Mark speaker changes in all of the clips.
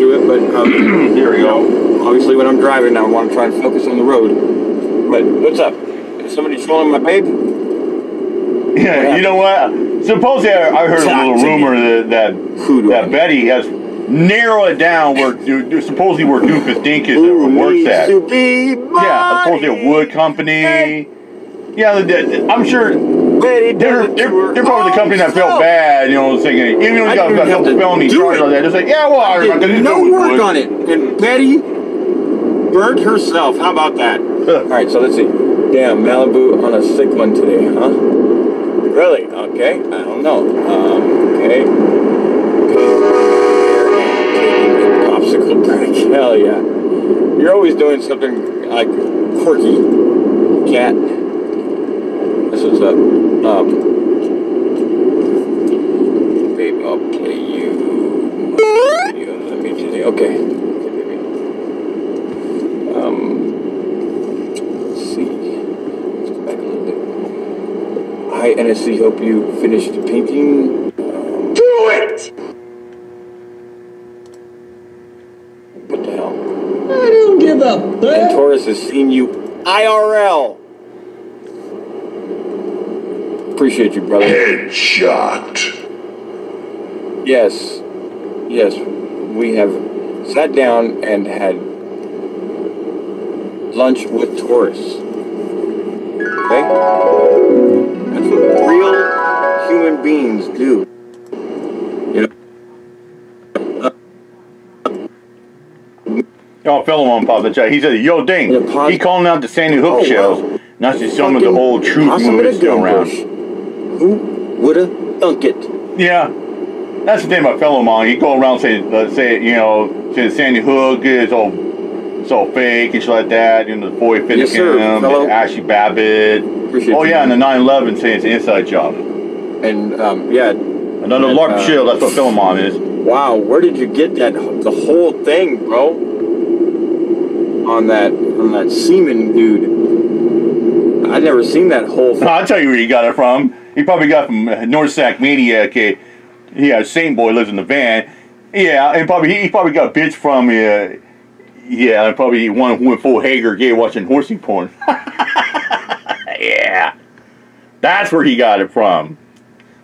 Speaker 1: it, but um,
Speaker 2: Here we go.
Speaker 1: obviously when I'm driving, I want to try and focus on the road. But what's up? Is somebody trolling my babe?
Speaker 2: Yeah, you know what? Supposedly, I, I heard a little rumor that that,
Speaker 1: I
Speaker 2: that? Betty has narrowed it down where supposedly where Doofus Dink is
Speaker 1: Who
Speaker 2: works at.
Speaker 1: to be
Speaker 2: Yeah, supposedly a wood company. Yeah, the- the- I'm sure
Speaker 1: Betty
Speaker 2: they're,
Speaker 1: does it
Speaker 2: they're,
Speaker 1: to her
Speaker 2: they're probably the company that felt bad, you know, thinking, even though
Speaker 1: I
Speaker 2: you got,
Speaker 1: didn't
Speaker 2: got
Speaker 1: have
Speaker 2: no
Speaker 1: to
Speaker 2: felony
Speaker 1: do
Speaker 2: charge
Speaker 1: it.
Speaker 2: on that, it's like, yeah, well, I reckon
Speaker 1: Did no work on it, and Betty burnt herself. How about that? All right, so let's see. Damn, Malibu on a sick one today, huh? Really? Okay. I don't know. Um, okay. Popsicle break. Hell yeah. You're always doing something like quirky, cat. This is up. Um, babe, I'll play you. Video. Let me just, okay. Okay, baby. Um, let's see. Let's go back a little bit. Hi, NSC. Hope you finished painting. Do it! What the hell?
Speaker 3: I don't give a
Speaker 1: And. Taurus has seen you IRL. Appreciate you, brother.
Speaker 4: Headshot.
Speaker 1: Yes, yes, we have sat down and had lunch with Taurus. Okay? That's what real human beings do. You know?
Speaker 2: Oh, Philemon popped the chat. He said, "Yo, Ding."
Speaker 1: Yeah,
Speaker 2: he calling out the Sandy Hook
Speaker 1: Oh, wow.
Speaker 2: shells. Not just some of the old truth
Speaker 1: possum in a
Speaker 2: movies still around.
Speaker 1: bush. Who would have thunk it?
Speaker 2: Yeah, that's the thing about Philemon. He go around saying, uh, say, you know, saying Sandy Hook is all, it's all fake and shit like that. You know, the boy Finnegan,
Speaker 1: Yes, sir, fellow.
Speaker 2: and Ashley Babbitt.
Speaker 1: Appreciate
Speaker 2: Oh
Speaker 1: you.
Speaker 2: yeah, and the 9/11 saying it's an inside job.
Speaker 1: And um, yeah,
Speaker 2: Another
Speaker 1: And,
Speaker 2: LARP
Speaker 1: uh,
Speaker 2: shield. That's what fellow Philemon is.
Speaker 1: Wow, where did you get that? The whole thing, bro. On that, on that semen dude. I'd never seen that whole. Thing.
Speaker 2: I'll tell you where you got it from. He probably got from uh, North Sac Maniac. uh, Yeah, same Boy lives in the van. Yeah, and probably he, he probably got bitch from. Uh, yeah, and probably one who went full Hager gay watching horsey porn. yeah, that's where he got it from.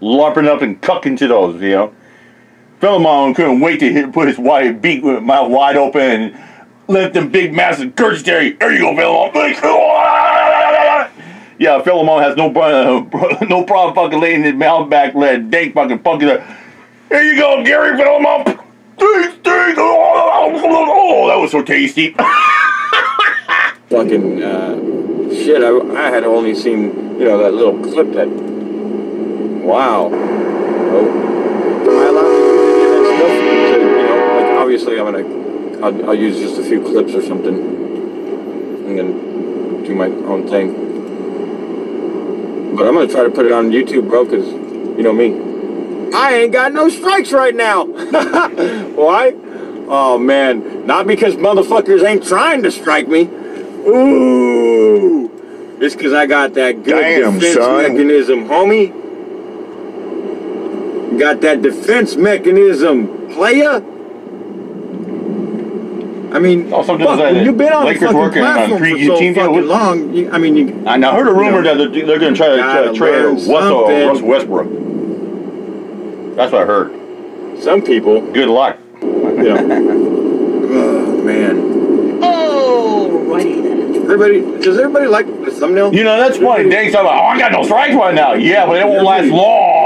Speaker 2: Larping up and cucking to those, you know. Philemon couldn't wait to hit, put his wide beak with mouth wide open and let them big massive there. There you go, Philemon. Yeah, Philemon has no no problem fucking laying his mouth back, let Dink fucking fucking. Here you go, Gary Philemon. Oh, that was so tasty.
Speaker 1: Fucking uh, shit. I, I had only seen you know that little clip that. Wow. Oh. Am I allowed to of that stuff? You know, like obviously I'm gonna. I'll, I'll use just a few clips or something, and then do my own thing. But I'm gonna try to put it on YouTube, bro, because you know me. I ain't got no strikes right now. Why? Oh man, not because motherfuckers ain't trying to strike me. Ooh, it's because I got that good
Speaker 4: Damn,
Speaker 1: defense
Speaker 4: son.
Speaker 1: mechanism, homie. Got that defense mechanism, playa. I mean,
Speaker 2: Also,
Speaker 1: fuck,
Speaker 2: does that-
Speaker 1: you've been on the
Speaker 2: Lakers
Speaker 1: fucking
Speaker 2: working on
Speaker 1: platform for
Speaker 2: three
Speaker 1: so
Speaker 2: team deal
Speaker 1: fucking
Speaker 2: with-
Speaker 1: long. You, I mean, you,
Speaker 2: And I heard a rumor
Speaker 1: You know,
Speaker 2: that they're, they're going to try to trade
Speaker 1: learn
Speaker 2: Russell, Westbrook. That's what I heard.
Speaker 1: some people,
Speaker 2: Good luck.
Speaker 1: you know. oh man.
Speaker 3: Alrighty then.
Speaker 1: Everybody, does everybody like the thumbnail?
Speaker 2: You know, that's funny. Dank's talking about, oh, I got no strikes right now. Yeah, but it won't last long.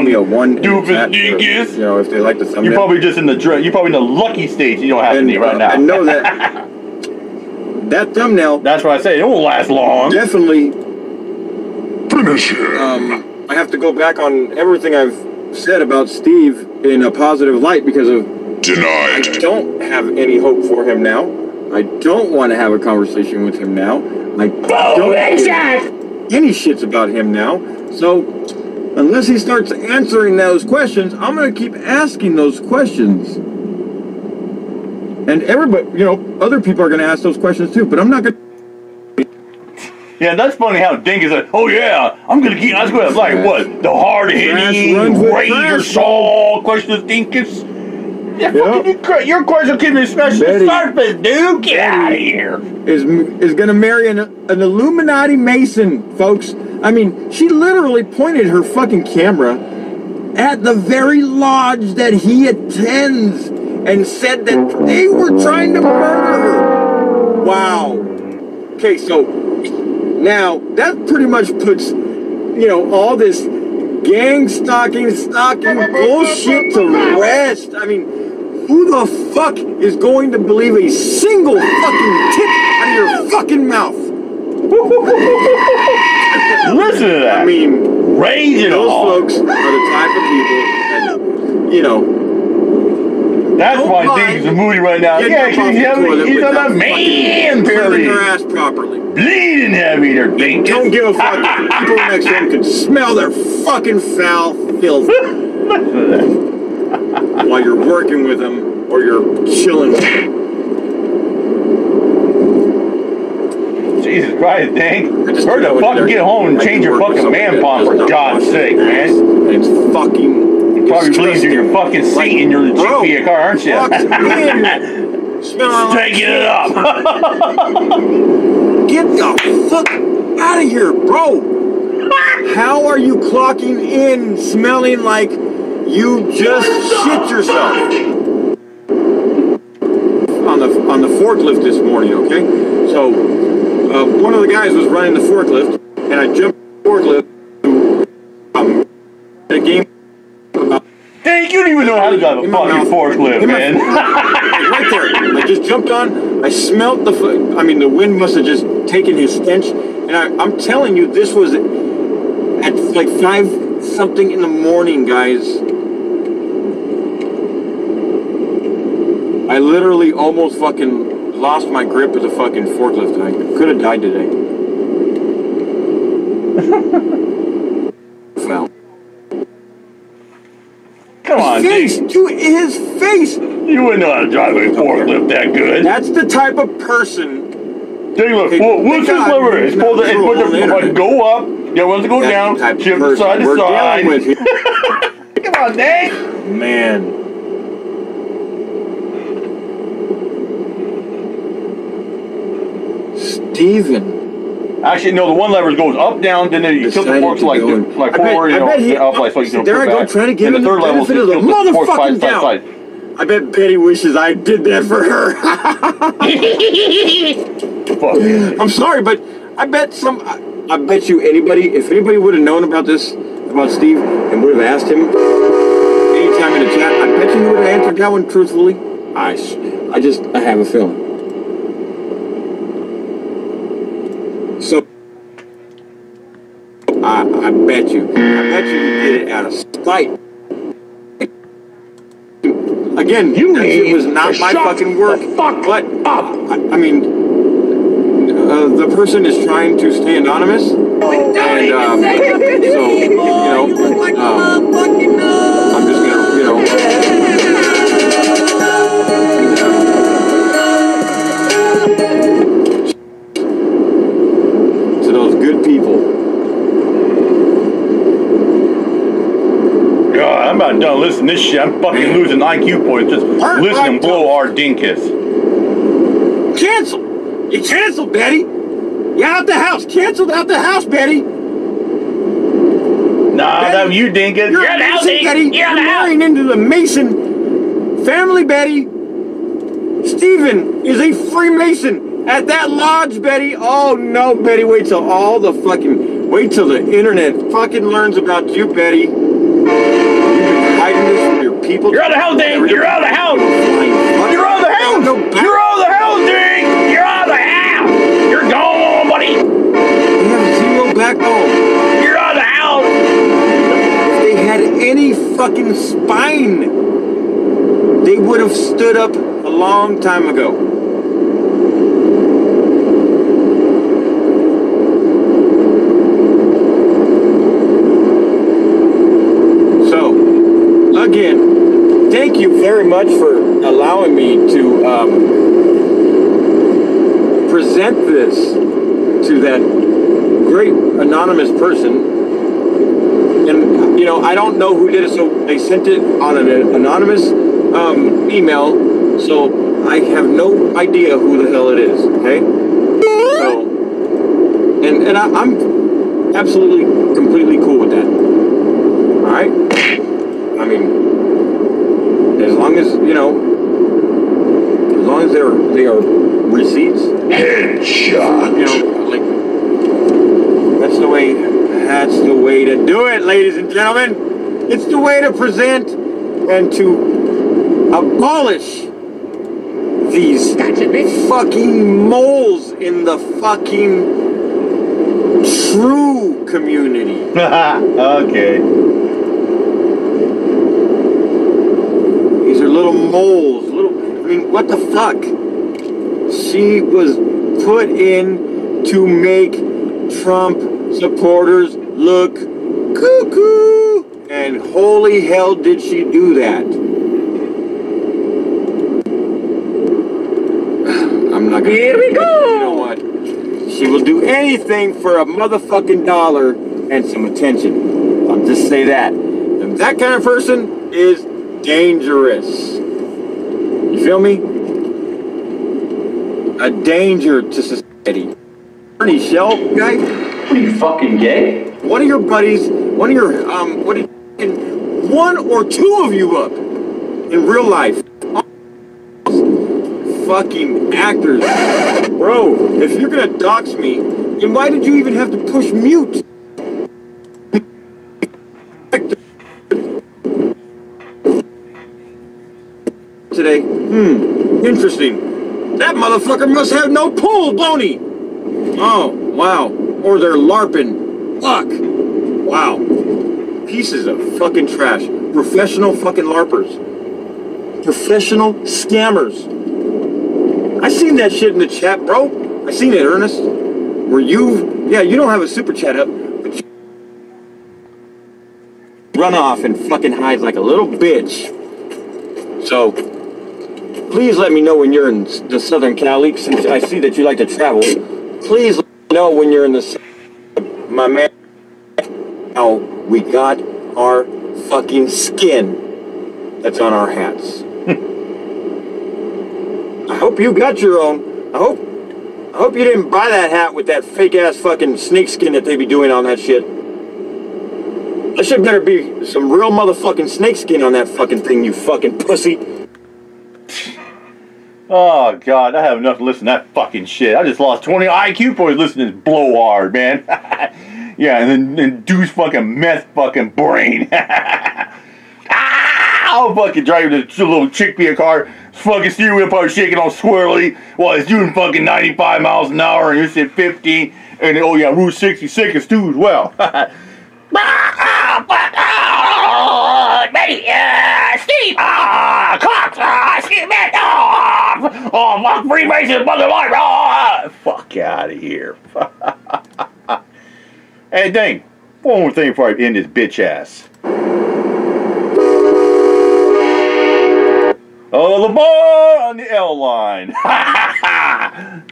Speaker 1: Only a one.
Speaker 2: Doofus dingus.
Speaker 1: You know, if they like the thumbnail.
Speaker 2: You're probably just in the dr- you're probably in the lucky stage you don't have
Speaker 1: and,
Speaker 2: any right
Speaker 1: uh,
Speaker 2: now.
Speaker 1: I know that that thumbnail
Speaker 2: That's what I say. It won't last long.
Speaker 1: definitely.
Speaker 4: Finish him.
Speaker 1: Um, I have to go back on everything I've said about Steve in a positive light because of I don't have any hope for him now. I don't want to have a conversation with him now. I don't any shits about him now. So, unless he starts answering those questions, I'm going to keep asking those questions. And everybody, you know, other people are going to ask those questions too, but I'm not going to.
Speaker 2: Yeah, that's funny how Dink is like, oh yeah, I'm gonna keep. That's gonna like what the hard hitting razor saw questions, Dinkus. Yeah,
Speaker 1: You know?
Speaker 2: fucking you your keep me special
Speaker 1: Betty.
Speaker 2: surface, dude. Get out of here.
Speaker 1: is is going to marry an, an Illuminati Mason, folks. I mean, she literally pointed her fucking camera at the very lodge that he attends and said that they were trying to murder her. Wow. Okay, so now that pretty much puts, you know, all this gang stalking, stalking bullshit to rest. I mean, who the fuck is going to believe a single fucking tip out of your fucking mouth?
Speaker 2: Listen to that.
Speaker 1: I mean,
Speaker 2: Raging
Speaker 1: those
Speaker 2: on.
Speaker 1: folks are the type of people that, you know,
Speaker 2: That's why
Speaker 1: mind
Speaker 2: Dink's a moody right now. Yeah, he's,
Speaker 1: off the
Speaker 2: having,
Speaker 1: toilet
Speaker 2: he's on a man
Speaker 1: cleaning their ass properly.
Speaker 2: Bleeding heavy Dink.
Speaker 1: Don't give a fuck people next to him can smell their fucking foul filth while you're working with them or you're chilling with them.
Speaker 2: Jesus Christ.
Speaker 1: I
Speaker 2: Hurry the fuck get home and change your fucking man palm for God's sake, man.
Speaker 1: It's fucking.
Speaker 2: Probably bleeds in your fucking seat
Speaker 1: Like,
Speaker 2: in your GPA car, aren't you?
Speaker 1: fuck, man, smelling like
Speaker 2: Taking it up.
Speaker 1: Get the fuck out of here, bro. How are you clocking in smelling like you just shit yourself? On the on the forklift this morning, okay? So uh, one of the guys was running the forklift, and I jumped the forklift to um, a game about
Speaker 2: Dink, you don't even know how to drive a
Speaker 1: In
Speaker 2: fucking
Speaker 1: mouth.
Speaker 2: forklift,
Speaker 1: In my-
Speaker 2: man.
Speaker 1: right there. I just jumped on. I smelt the. I mean, the wind must have just taken his stench. And I, I'm telling you, this was at like five something in the morning, guys. I literally almost fucking lost my grip of the fucking forklift. I could have died today. Fell.
Speaker 2: Come on,
Speaker 1: Face
Speaker 2: Dink.
Speaker 1: to his face.
Speaker 2: You wouldn't know how to drive a forklift that good.
Speaker 1: That's the type of person
Speaker 2: Dink, look,
Speaker 1: Hey,
Speaker 2: well, what's
Speaker 1: God
Speaker 2: lever?
Speaker 1: he's
Speaker 2: It's to, it's
Speaker 1: control
Speaker 2: supposed
Speaker 1: the
Speaker 2: to go up, the other ones to go
Speaker 1: That's
Speaker 2: down,
Speaker 1: the
Speaker 2: shift side to side. Come on, Dink.
Speaker 1: Man. Steven.
Speaker 2: Actually, no, the one lever goes up, down, then you tilt the forks like,
Speaker 1: in-
Speaker 2: like
Speaker 1: I bet-
Speaker 2: forward, you know,
Speaker 1: bet
Speaker 2: up like so you can
Speaker 1: there I go,
Speaker 2: back.
Speaker 1: trying to give him
Speaker 2: the third level
Speaker 1: benefit of the
Speaker 2: the side
Speaker 1: down.
Speaker 2: side.
Speaker 1: I bet Betty wishes I did that for her.
Speaker 2: Fuck.
Speaker 1: I'm sorry, but I bet some. I, I bet you anybody, if anybody would have known about this, about Steve, and would have asked him anytime in the chat, I bet you he would have answered that one truthfully. I, I just, I have a feeling. So, I, I bet you, I bet you he did it out of spite. Again,
Speaker 4: You
Speaker 1: that shit was not my
Speaker 4: shut
Speaker 1: fucking work.
Speaker 4: the fuck
Speaker 1: but
Speaker 4: up.
Speaker 1: I, I mean, uh, the person is trying to stay anonymous, and um, so you know, um, I'm
Speaker 2: about done listening to this shit. I'm fucking losing IQ points just
Speaker 1: Alright,
Speaker 2: listening
Speaker 1: alright,
Speaker 2: blow our dinkus.
Speaker 1: Cancel! You canceled, Betty! You out the house! Canceled out the house, Betty!
Speaker 2: Nah,
Speaker 1: Betty,
Speaker 2: that you dinkus.
Speaker 1: You're
Speaker 2: You're
Speaker 1: a
Speaker 2: the house,
Speaker 1: Betty!
Speaker 2: You're
Speaker 1: You're marrying into the Mason family, Betty! Stephen is a Freemason at that lodge, Betty! Oh no, Betty, wait till all the fucking. Wait till the internet fucking learns about you, Betty! People.
Speaker 2: You're out of the house, Dink. You're out of the house. You're out of the house. You're out of the house, Dink. You're out of the house. You're gone, buddy.
Speaker 1: They have zero backbone.
Speaker 2: You're out of the house.
Speaker 1: If they had any fucking spine, they would have stood up a long time ago. So, again, thank you very much for allowing me to um, present this to that great anonymous person and you know I don't know who did it, so they sent it on an anonymous um, email, so I have no idea who the hell it is. Okay. So, and and I, I'm absolutely completely cool with that. All right. I mean, as long as you know, as long as they're they are receipts,
Speaker 4: Headshot.
Speaker 1: you know, like that's the way that's the way to do it, ladies and gentlemen. It's the way to present and to abolish these fucking moles in the fucking true community.
Speaker 2: okay.
Speaker 1: These are little moles. Little I mean, what the fuck? She was put in to make Trump supporters look cuckoo. And holy hell did she do that? I'm not gonna
Speaker 3: Here we go.
Speaker 1: You know what? She will do anything for a motherfucking dollar and some attention. I'll just say that. And that kind of person is dangerous. You feel me? A danger to society. Bernie Shell guy,
Speaker 5: What are you fucking gay?
Speaker 1: one of your buddies, one of your um, what? do you- One or two of you up in real life. Fucking actors, bro. If you're gonna dox me, then why did you even have to push mute? Today, hmm, interesting. That motherfucker must have no pull, he? Oh, wow. Or they're LARPing. Fuck. Wow. Pieces of fucking trash. Professional fucking LARPers. Professional scammers. I seen that shit in the chat, bro. I seen it, Ernest. Where you, yeah, you don't have a super chat up, but you run off and fucking hide like a little bitch. So, please let me know when you're in the Southern Cali, since I see that you like to travel. Please let me know when you're in the, my man. How we got our fucking skin that's on our hats. I hope you got your own. I hope, I hope you didn't buy that hat with that fake ass fucking snake skin that they be doing on that shit. There should better be some real motherfucking snake skin on that fucking thing, you fucking pussy.
Speaker 2: Oh god, I have enough to listen to that fucking shit. I just lost 20 IQ points listening to this blowhard, man. yeah, and then induce fucking meth fucking brain. ah, I'll fucking drive this little chickpea car, fucking steering wheel part shaking all swirly while it's doing fucking 95 miles an hour and you're at 15. And oh yeah, Route 66 is too as well. Ah, fuck, ah, uh, Steve, ah, Cox, ah, Steve, man, ah, oh, fuck, Freemason, mother, Lord, ah, fuck out of here. hey, dang, one more thing before I end this bitch ass. Oh, the bar on the L line.